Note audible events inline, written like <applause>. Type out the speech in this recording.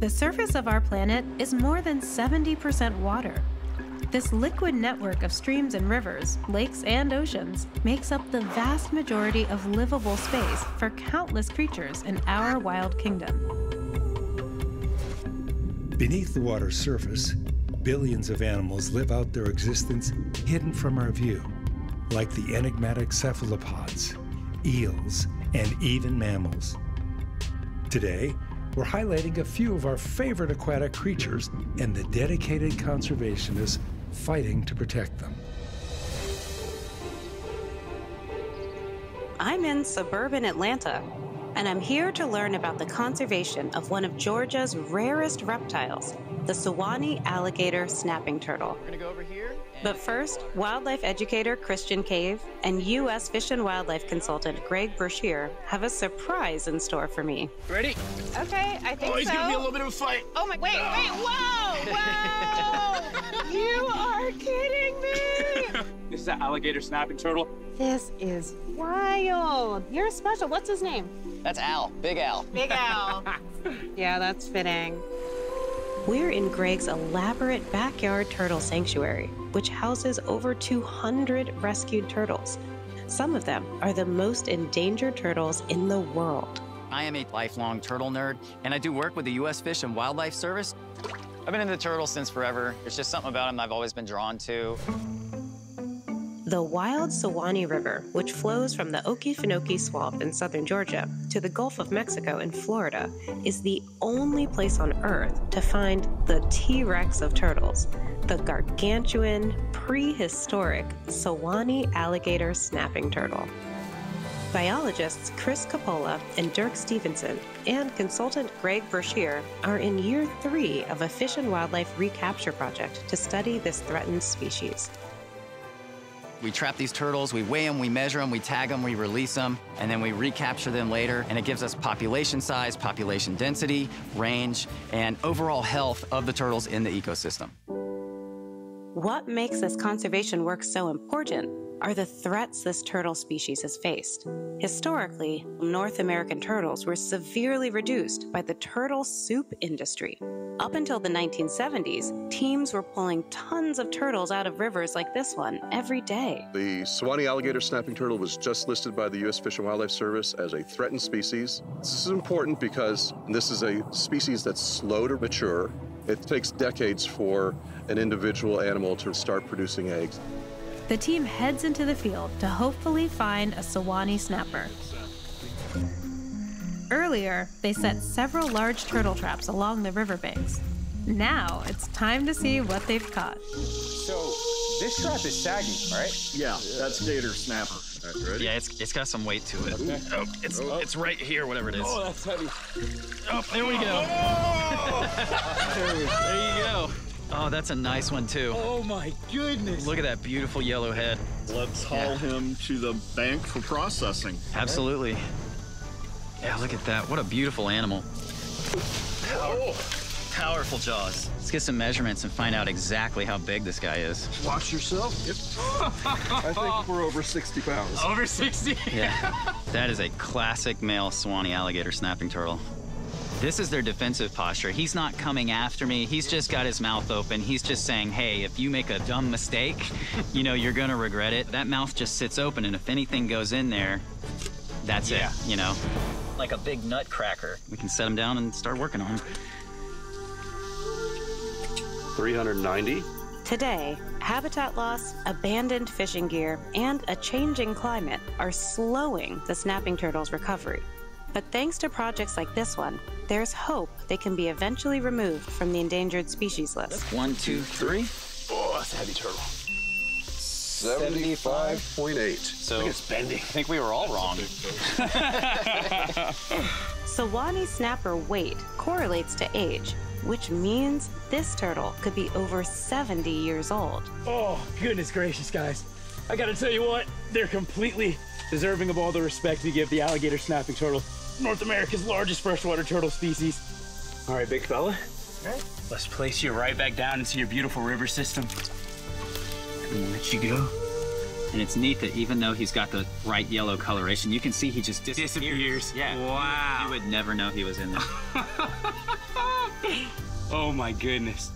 The surface of our planet is more than 70% water. This liquid network of streams and rivers, lakes and oceans makes up the vast majority of livable space for countless creatures in our wild kingdom. Beneath the water's surface, billions of animals live out their existence hidden from our view, like the enigmatic cephalopods, eels, and even mammals. Today, we're highlighting a few of our favorite aquatic creatures and the dedicated conservationists fighting to protect them. I'm in suburban Atlanta, and I'm here to learn about the conservation of one of Georgia's rarest reptiles, the Suwannee alligator snapping turtle. We're gonna go over here. But first, wildlife educator Christian Cave and U.S. Fish and Wildlife consultant Greg Brashear have a surprise in store for me. Ready? Okay, I think Oh, he's so. gonna be a little bit of a fight. Oh my! Wait, wait! Whoa! Whoa! <laughs> you are kidding me! <laughs> This is an alligator snapping turtle. This is wild. You're special. What's his name? That's Al, Big Al. Big Al. <laughs> yeah, that's fitting. We're in Greg's elaborate backyard turtle sanctuary, which houses over 200 rescued turtles. Some of them are the most endangered turtles in the world. I am a lifelong turtle nerd, and I do work with the U.S. Fish and Wildlife Service. I've been into turtles since forever. There's just something about them I've always been drawn to. The wild Suwannee River, which flows from the Okefenokee Swamp in southern Georgia to the Gulf of Mexico in Florida, is the only place on Earth to find the T Rex of turtles, the gargantuan, prehistoric Suwannee alligator snapping turtle. Biologists Chris Coppola and Dirk Stevenson and consultant Greg Brashear are in year three of a fish and wildlife recapture project to study this threatened species. We trap these turtles, we weigh them, we measure them, we tag them, we release them, and then we recapture them later. And it gives us population size, population density, range, and overall health of the turtles in the ecosystem. What makes this conservation work so important are the threats this turtle species has faced. Historically, North American turtles were severely reduced by the turtle soup industry. Up until the 1970s, teams were pulling tons of turtles out of rivers like this one every day. The Suwannee alligator snapping turtle was just listed by the U.S. Fish and Wildlife Service as a threatened species. This is important because this is a species that's slow to mature. It takes decades for an individual animal to start producing eggs. The team heads into the field to hopefully find a Suwannee snapper. Earlier, they set several large turtle traps along the riverbanks. Now it's time to see what they've caught. So this trap is saggy, right? Yeah, that's gator snapper. Yeah, it's, it's got some weight to it. Oh, it's, oh. it's right here, whatever it is. Oh, that's heavy. Oh, there we go. Oh! <laughs> there you go. Oh, that's a nice one, too. Oh my goodness. Look at that beautiful yellow head. Let's haul Yeah. him to the bank for processing. Absolutely. Yeah, look at that. What a beautiful animal. Power- Powerful jaws. Let's get some measurements and find out exactly how big this guy is. Watch yourself. Yep. <laughs> I think we're over 60 pounds. Over 60? <laughs> Yeah. that is a classic male Suwannee alligator snapping turtle. This is their defensive posture. He's not coming after me. He's just got his mouth open. He's just saying, hey, if you make a dumb mistake, <laughs> you know, you're gonna regret it. That mouth just sits open, and if anything goes in there, that's Yeah. it, you know? Like a big nutcracker. We can set him down and start working on him. 390. Today, habitat loss, abandoned fishing gear, and a changing climate are slowing the snapping turtle's recovery. But thanks to projects like this one, there's hope they can be eventually removed from the endangered species list. One, two, three. Oh, that's a heavy turtle. 75.8. So It's bending. I think we were all wrong. Suwannee <laughs> snapper weight correlates to age, which means this turtle could be over 70 years old. Oh, goodness gracious, guys. I gotta tell you what, they're completely deserving of all the respect we give the alligator snapping turtle, North America's largest freshwater turtle species. All right, big fella. Let's place you right back down into your beautiful river system. And let you go. And it's neat that even though he's got the bright yellow coloration, you can see he just disappears. Disappears. Yeah. Wow. You would never know he was in there. <laughs> Oh my goodness.